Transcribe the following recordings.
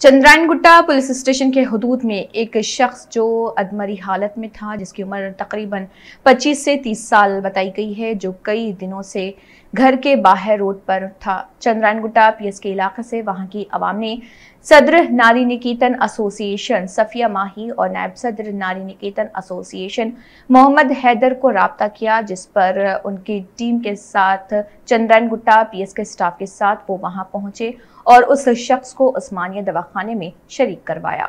Chandrayaan Gutta police station के हदूद में एक शख्स जो अदमरी हालत में था, जिसकी उम्र तकरीबन 25 से 30 साल बताई गई है, जो कई दिनों से घर के बाहर रोड पर था। चंद्रायन गुट्टा पीएस के इलाके से वहाँ की आवाम ने सदर नारी निकेतन एसोसिएशन, सफिया माही और नायब सदर नारी निकेतन एसोसिएशन मोहम्मद हैदर को रबता किया, जिस पर उनकी टीम के साथ चंद्रायन गुट्टा पीएस के स्टाफ के साथ वो वहाँ पहुँचे और उस शख्स को उस्मानिया दवाखाने में शरीक करवाया।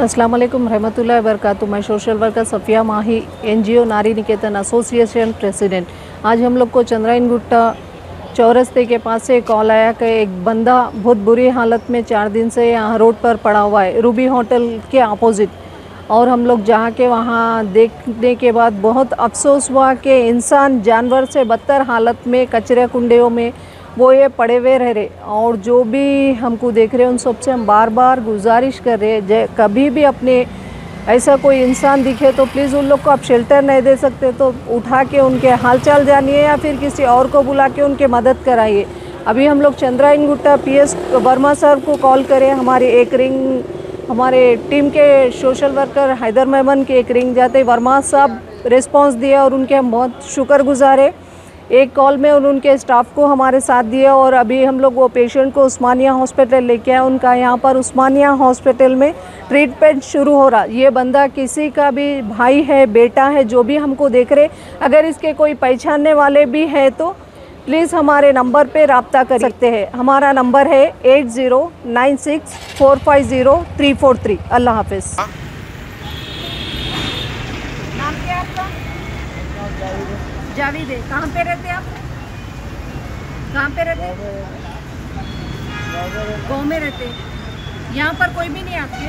अस्सलाम वालेकुम, रहमतुल्लाहि वरकत मैं social worker Safiya Mahi, NGO Nari Niketan association president. आज हम लोग को चंद्रायन गुट्टा चौरस्ते के पास से कॉल आया कि एक बंदा बहुत बुरी हालत में चार दिन से यहाँ रोड पर पड़ा हुआ है, रूबी होटल के अपोजिट। और हम लोग जहाँ के वहाँ देखने के बाद बहुत अफसोस हुआ कि इंसान जानवर से बदतर हालत में, कचरे कुंडियों में वो ये पड़े हुए रह रहे और जो भी हमको देख रहे हैं, उन सबसे हम बार बार गुजारिश कर रहे हैं। कभी भी अपने ऐसा कोई इंसान दिखे तो प्लीज़ उन लोग को आप शेल्टर नहीं दे सकते तो उठा के उनके हाल चाल जानिए या फिर किसी और को बुला के उनके मदद कराइए। अभी हम लोग Chandrayangutta P S Varma sir को कॉल करें, हमारी एक रिंग हमारे टीम के सोशल वर्कर हैदर मेमन के एक रिंग जाते, वर्मा साहब रिस्पांस दिया और उनके हम बहुत शुक्रगुजार है। एक कॉल में उनके स्टाफ को हमारे साथ दिया और अभी हम लोग वो पेशेंट को उस्मानिया हॉस्पिटल लेके आए। उनका यहाँ पर उस्मानिया हॉस्पिटल में ट्रीटमेंट शुरू हो रहा। ये बंदा किसी का भी भाई है बेटा है जो भी हमको देख रहे अगर इसके कोई पहचानने वाले भी हैं तो प्लीज़ हमारे नंबर पे रबता कर सकते हैं। हमारा नंबर है eight zero nine six four five zero three four three अल्लाह हाफिज़। नाम क्या आपका? जावेद है कहाँ पे रहते आप? कहाँ पे रहते? गाँव में रहते। यहाँ पर कोई भी नहीं आपके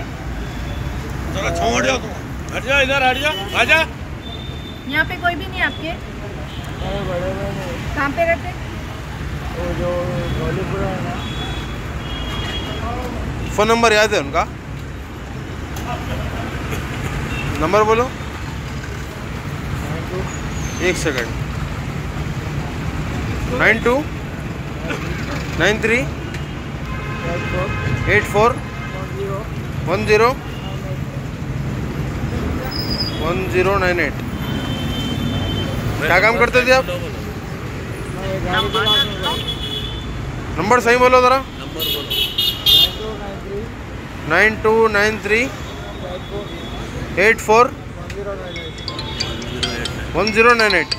जरा छोड़ जाओ तुम। हट जा इधर हट जा आजा। यहाँ पे कोई भी नहीं आपके कहाँ पे रहते? फ़ोन नंबर याद है उनका? नंबर बोलो। एक second. Nine two, nine three, eight four, one zero one zero nine eight. क्या काम करते थे आप? नंबर सही बोलो ज़रा। Nine two, nine three, eight four one zero nine eight